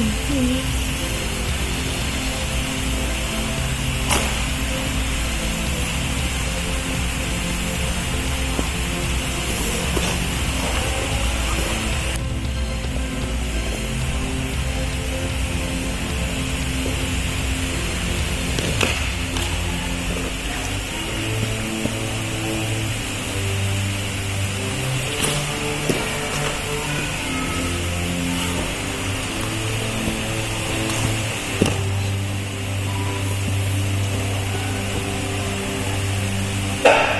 嗯，第。Yeah.